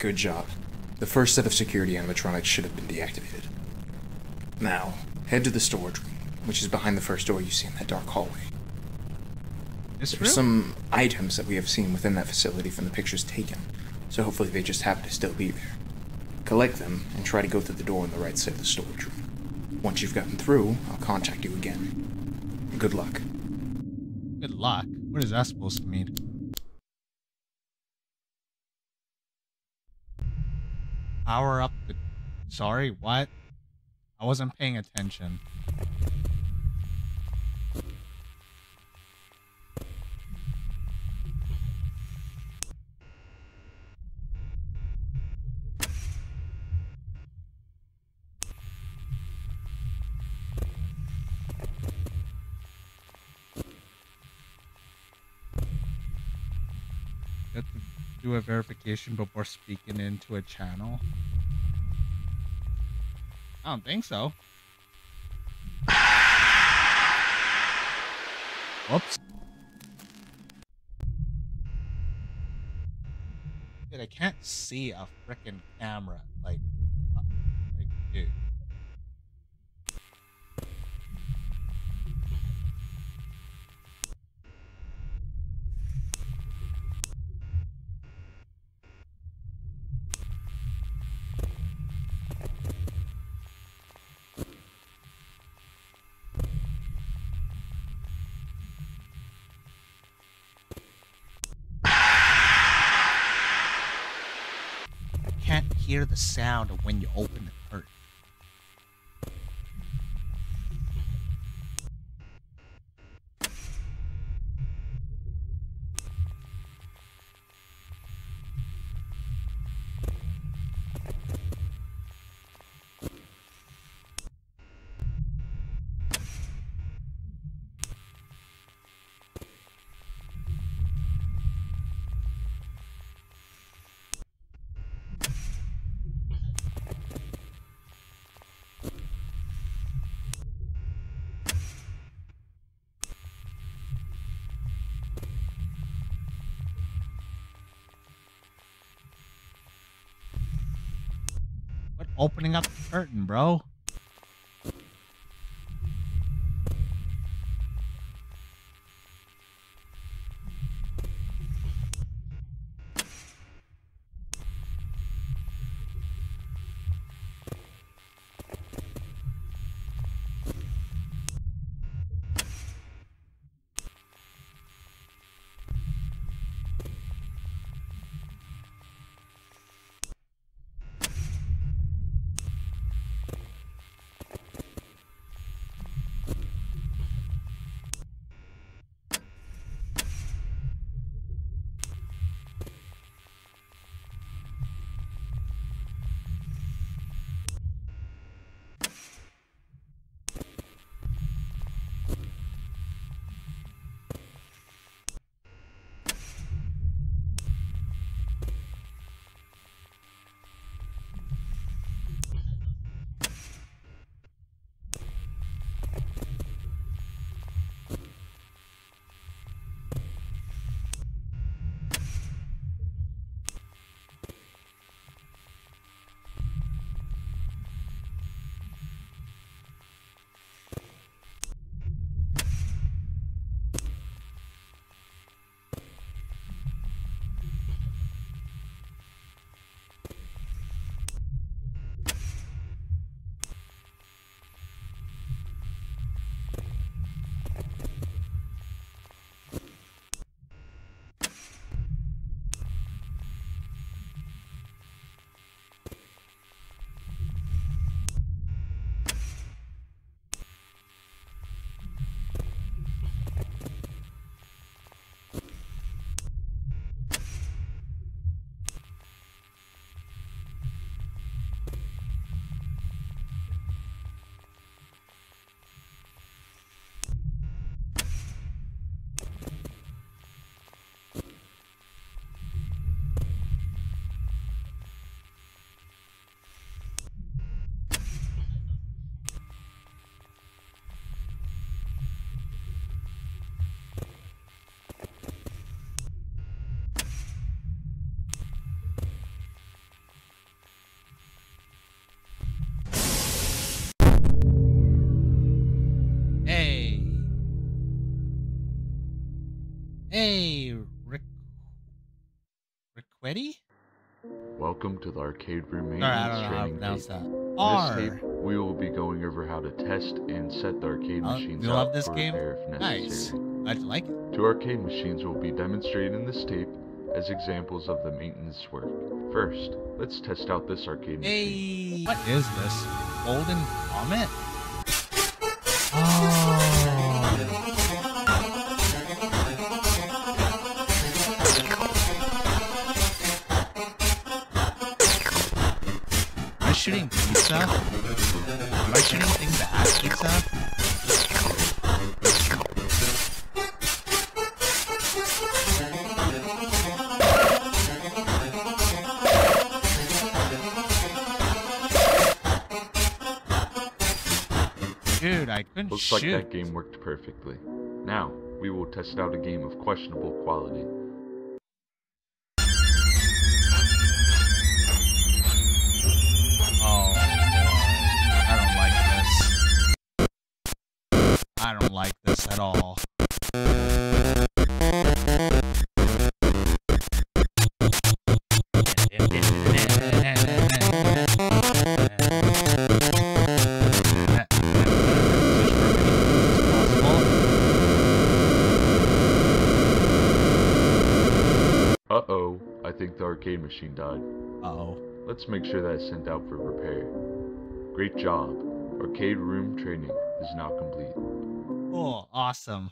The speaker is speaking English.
Good job. The first set of security animatronics should have been deactivated. Now, head to the storage room, which is behind the first door you see in that dark hallway. This There's room? some items that we have seen within that facility from the pictures taken, so hopefully they just happen to still be there. Collect them and try to go through the door on the right side of the storage room. Once you've gotten through, I'll contact you again. Good luck. Good luck. What is that supposed to mean? Power up the. Sorry, what? I wasn't paying attention. Do a verification before speaking into a channel. I don't think so. Whoops. Dude, I can't see a freaking camera. Like, uh, like, dude. I can't hear the sound of when you open the curtain. Opening up the curtain, bro? Hey, Rick. Ricketti? Welcome to the arcade room I maintenance don't know how to training tape. In R. this tape, we will be going over how to test and set the arcade Oh, machines you up love this for game? repair if Nice. How'd like it? Two arcade machines will be demonstrated in this tape as examples of the maintenance work. First, let's test out this arcade machine. Hey, what is this? Golden Comet? Shooting pizza? Am I shooting things at pizza? Dude, I couldn't Looks shoot. like that game worked perfectly. Now, we will test out a game of questionable quality. I don't like this at all. Uh-oh, I think the arcade machine died. Uh-oh. Let's make sure that is sent out for repair. Great job. Arcade room training is now complete. Cool. Awesome.